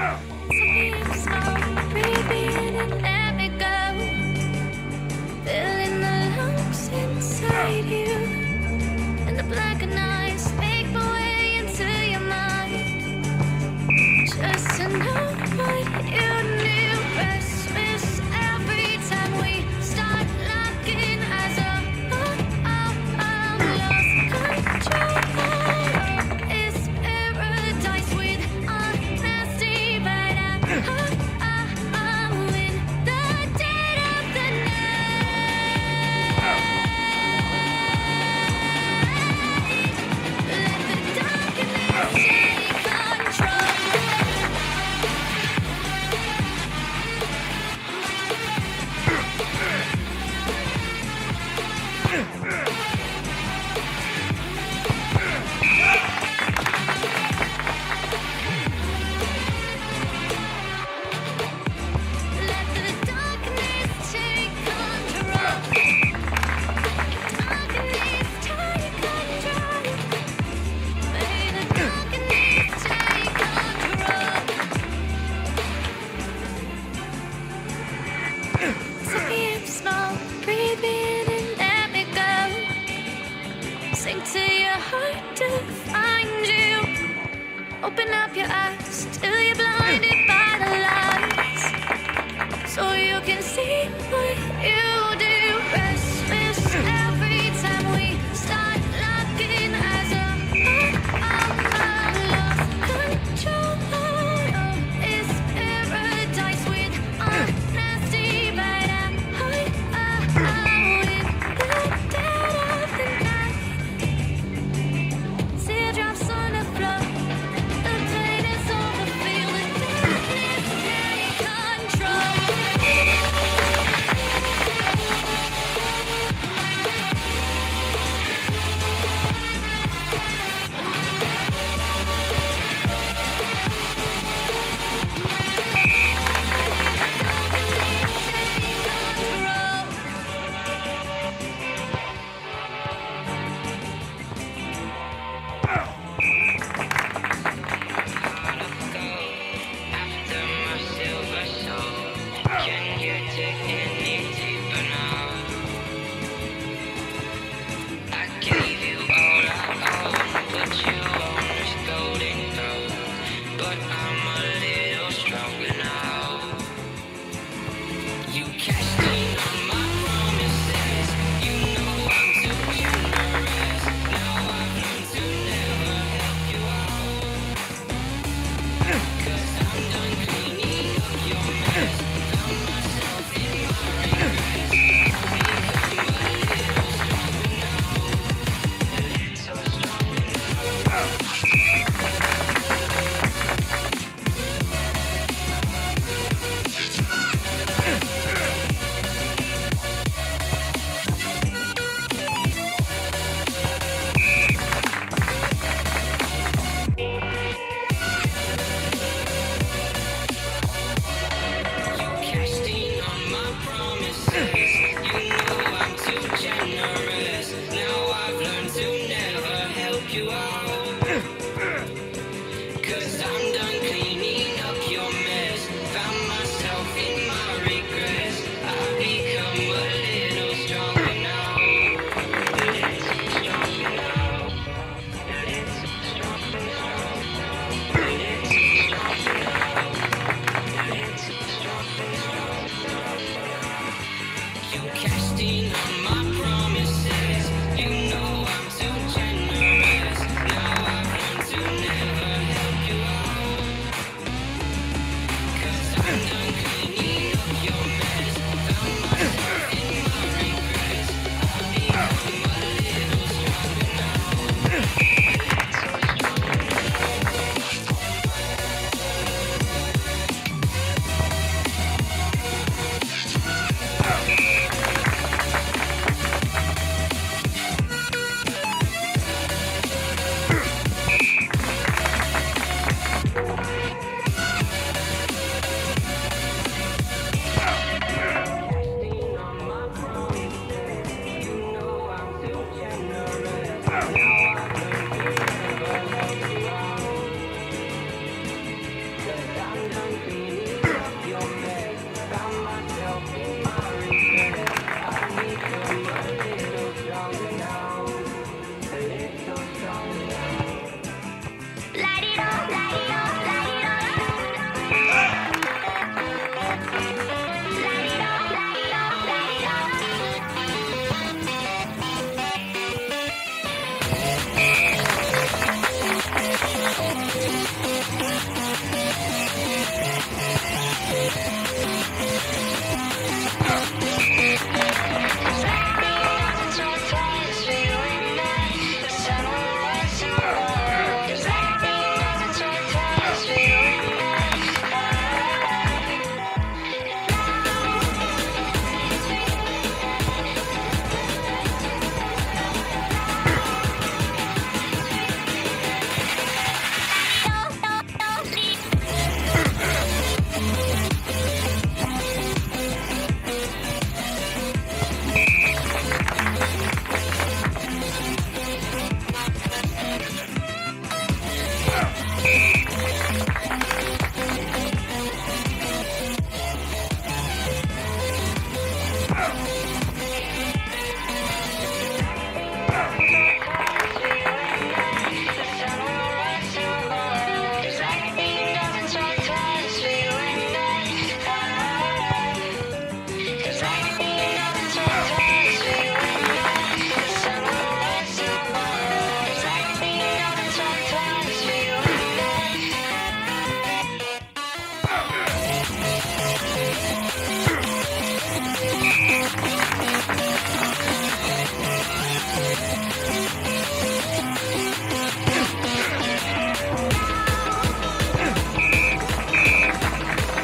Uh. Sing to your heart to find you. Open up your eyes till you're blinded by the lights. So you can see what you did. you can.